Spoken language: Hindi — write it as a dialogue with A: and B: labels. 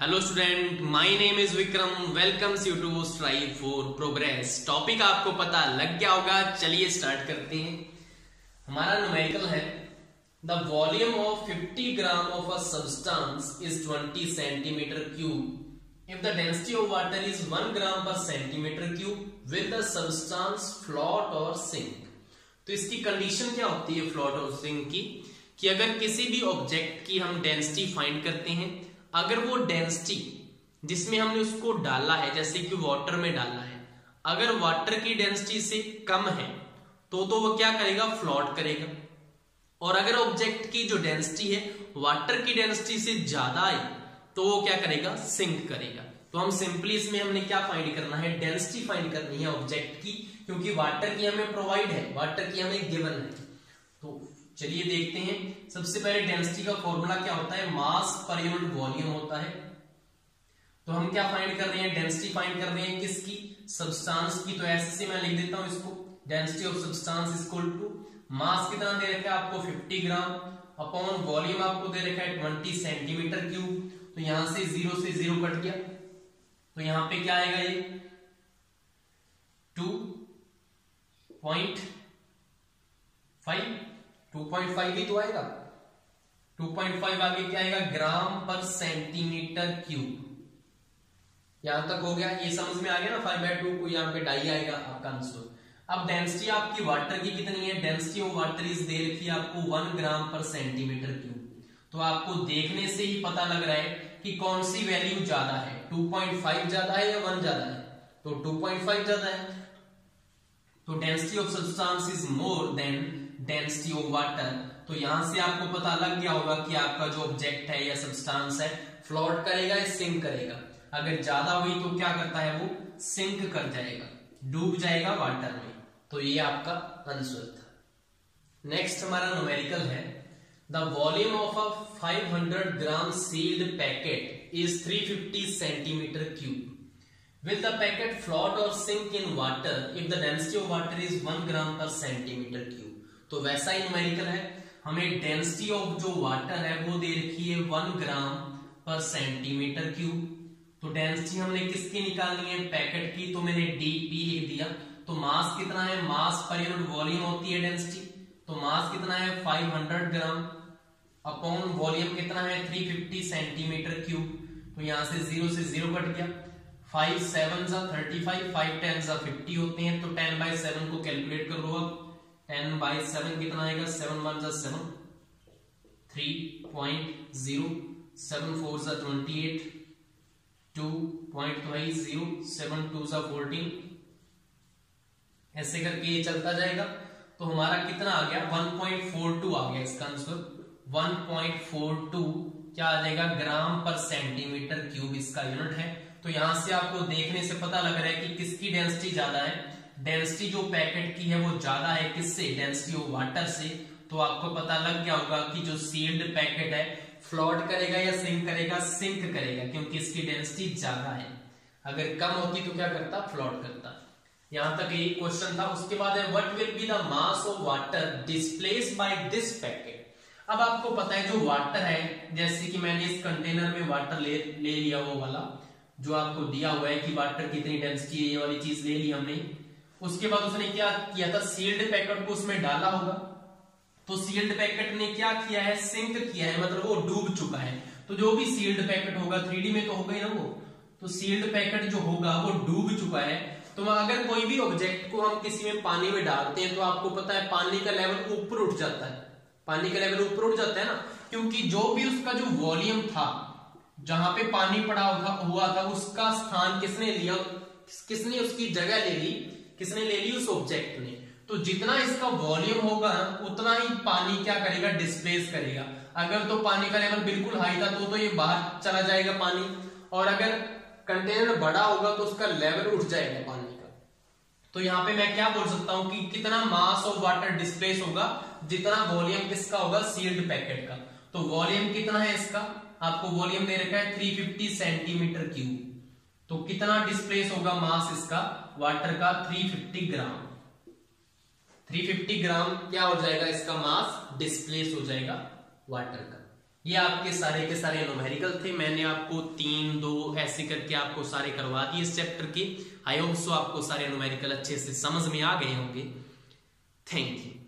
A: Hello student my name is Vikram welcomes you to strive for progress topic आपको पता लग गया होगा। चलिए स्टार्ट करते हैं। हमारा न्यूमेरिकल है। The volume of 50 gram of a substance is 20 centimetre cube if the density of water is 1 gram per centimetre cube will the substance float और सिंक तो इसकी कंडीशन क्या होती है फ्लोट और सिंक की? कि अगर किसी भी ऑब्जेक्ट की हम डेंसिटी फाइंड करते हैं अगर वो डेंसिटी जिसमें हमने उसको डाला है, जैसे कि वाटर में डाला है, अगर वाटर की डेंसिटी से कम है तो तो वो क्या करेगा? फ्लॉट करेगा। और अगर ऑब्जेक्ट की जो डेंसिटी है वाटर की डेंसिटी से ज़्यादा है तो वो क्या करेगा? सिंक करेगा। तो हम सिंपली इसमें हमने क्या फाइंड करना है? डेंसिटी फाइंड करनी है ऑब्जेक्ट की, क्योंकि वाटर की हमें प्रोवाइड है वाटर की हमें गिवन है। तो चलिए देखते हैं, सबसे पहले डेंसिटी का फॉर्मूला क्या होता है? मास पर यूनिट वॉल्यूम होता है। तो हम क्या फाइंड कर रहे हैं? डेंसिटी फाइंड कर रहे हैं किसकी? सब्सटेंस की। तो ऐसे से मैं लिख देता हूँ इसको। Density of substance is equal to mass कितना दे रखा है? आपको 50 ग्राम अपॉन वॉल्यूम आपको दे रखा है 20 सेंटीमीटर क्यूब तो यहाँ से ज़ीरो से ज़ीरो कट गया। तो यहाँ पे क्या आएगा ये? टू पॉइंट फाइव 2.5 ही तो आएगा। 2.5 आगे क्या आएगा? ग्राम पर सेंटीमीटर क्यूब। यहाँ तक हो गया। ये समझ में आ गया ना? फाइव बाय टू को यहाँ पे डाई आएगा आपका आंसर। अब डेंसिटी आपकी वाटर की कितनी है? डेंसिटी ऑफ़ वाटर इज़ दे रखी है आपको one gram per centimetre cube तो आपको देखने से ही पता लग रहा है कि कौन सी वैल्यू ज़्यादा है। 2.5 ज़्यादा है या वन ज़्यादा है? तो 2.5 ज़्यादा है। तो density of substance is more than density of water तो यहाँ से आपको पता लग गया होगा कि आपका जो ऑब्जेक्ट है या सब्सटेंस है फ्लोट करेगा या सिंक करेगा। अगर ज़्यादा हुई तो क्या करता है वो? सिंक कर जाएगा, डूब जाएगा वाटर में। तो ये आपका आंसर था। नेक्स्ट हमारा न्यूमेरिकल है। The volume of a 500 gram sealed packet is 350 centimetre cube Will the packet float or sink in water if the density of water is 1 gram per centimeter cube? तो वैसा ही न्यूमेरिकल है। हमें डेंसिटी ऑफ़ जो वाटर है, वो दे रखी है one gram per centimetre cube तो डेंसिटी हमने किसकी निकालनी है? पैकेट की। तो मैंने डीपी लिख दिया। तो मास कितना है? मास पर यूनिट वॉल्यूम होती है डेंसिटी तो मास कितना है? 500 ग्राम अपॉन वॉल्यूम कितना है? 350 सेंटीमीटर क्यूब तो यहाँ से ज़ीरो से ज़ीरो कट गया। फाइव सेवन जा थर्टी फाइव फाइव टेन जा फिफ्टी होते हैं। तो टेन बाई सेवन को कैलकुलेट कर लो अब टेन बाई सेवन कितना आएगा? सेवन वन जा seven, three point zero seven four जा twenty eight, two point five zero seven two जा फोर्टीन। ऐसे करके ये चलता जाएगा। तो हमारा कितना आ गया? 1.42 आ गया इसका आंसर। 1.42 क्या आ जाएगा? ग्राम पर सेंटीमीटर क्यूब इसका यूनिट है। तो यहाँ से आपको देखने से पता लग रहा है कि किसकी डेंसिटी ज़्यादा है? डेंसिटी जो पैकेट की है वो ज़्यादा है किससे? डेंसिटी ऑफ़ वाटर से। तो आपको पता लग गया होगा कि जो सील्ड पैकेट है फ्लोट करेगा या सिंक करेगा? सिंक करेगा, क्योंकि इसकी डेंसिटी ज़्यादा है। अगर कम होती तो क्या करता? फ्लोट करता। यहाँ तक यही क्वेश्चन था, उसके बाद है what will be the mass of water displace by this packet अब आपको पता है जो वाटर है, जैसे कि मैंने इस कंटेनर में वाटर ले ले लिया वो वाला, जो आपको दिया हुआ है कि वाटर कितनी डेंसिटी है, ये वाली चीज़ ले ली हमने। उसके बाद उसने क्या किया था? सील्ड पैकेट को उसमें डाला होगा। तो सील्ड पैकेट ने क्या किया है? सिंक किया है मतलब वो डूब चुका है। तो जो भी सील्ड पैकेट होगा थ्री में तो होगा ही ना वो। तो सील्ड पैकेट जो होगा, वो डूब चुका है। तो अगर कोई भी ऑब्जेक्ट को हम किसी में पानी में डालते हैं तो आपको पता है पानी का लेवल ऊपर उठ जाता है। पानी का लेवल ऊपर उठ जाता है ना? क्योंकि जो भी उसका जो वॉल्यूम था, जहाँ पे पानी पड़ा हुआ था, उसका स्थान किसने लिया? किसने उसकी जगह ले ली? किसने ले ली उस ऑब्जेक्ट ने? तो जितना इसका वॉल्यूम होगा, उतना ही पानी क्या करेगा? डिस्प्लेस करेगा। अगर तो पानी का लेवल बिल्कुल हाई था तो तो ये बाहर चला जाएगा पानी। और अगर कंटेनर बड़ा होगा तो उसका लेवल उठ जाएगा पानी का। तो यहाँ पे मैं क्या बोल सकता हूँ कि कितना मास ऑफ़ वाटर डिस्प्लेस होगा, जितना वॉल्यूम किसका होगा सील्ड पैकेट का। तो वॉल्यूम कितना है इसका? आपको वॉल्यूम दे रखा है 350 सेंटीमीटर क्यूब तो कितना डिस्प्लेस होगा मास इसका? वाटर का 350 ग्राम 350 ग्राम क्या हो जाएगा इसका मास डिस्प्लेस हो जाएगा वाटर का. ये आपके सारे के सारे न्यूमेरिकल थे। मैंने आपको तीन, दो ऐसे करके आपको सारे करवा दिए इस चैप्टर के। आई होप सो आपको सारे न्यूमेरिकल अच्छे से समझ में आ गए होंगे। Thank you